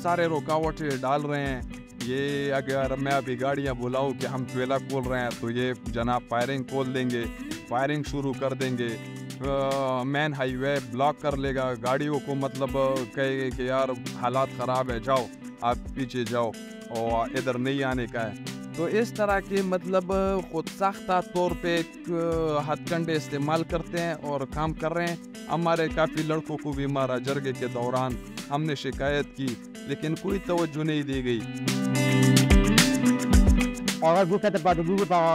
सारे रुकावटें डाल रहे हैं। ये अगर मैं अभी गाड़ियाँ बुलाऊँ कि हम ट्वेला खोल रहे हैं तो ये जनाब फायरिंग खोल देंगे, फायरिंग शुरू कर देंगे। मेन हाईवे ब्लॉक कर लेगा। गाड़ियों को मतलब कहे कि यार हालात ख़राब है, जाओ, आप पीछे जाओ और इधर नहीं आने का है। तो इस तरह के मतलब खुद साख्ता तौर पे हथकंडे इस्तेमाल करते हैं और काम कर रहे हैं। हमारे काफ़ी लड़कों को भी मारा जरगे के दौरान हमने शिकायत की। लेकिन कोई तवज्जो नहीं दी गई। अगर गुस्सा तो पाते गुस्सा पावा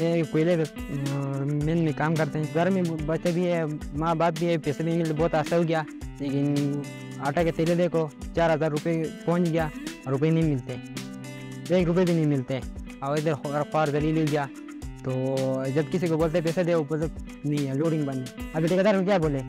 ये कोयले मिल में काम करते हैं घर में बच्चे भी है माँ बाप भी है पैसे भी बहुत आशा हो गया लेकिन आटा के तेले देखो, चार हज़ार रुपये पहुँच गया, रुपये नहीं मिलते। एक रुपये भी नहीं मिलते। और इधर ख्वार गली ले गया तो जब किसी को बोलते पैसे दे, ऊपर नहीं है लोडिंग बंद। अभी ठेकेदार क्या बोले?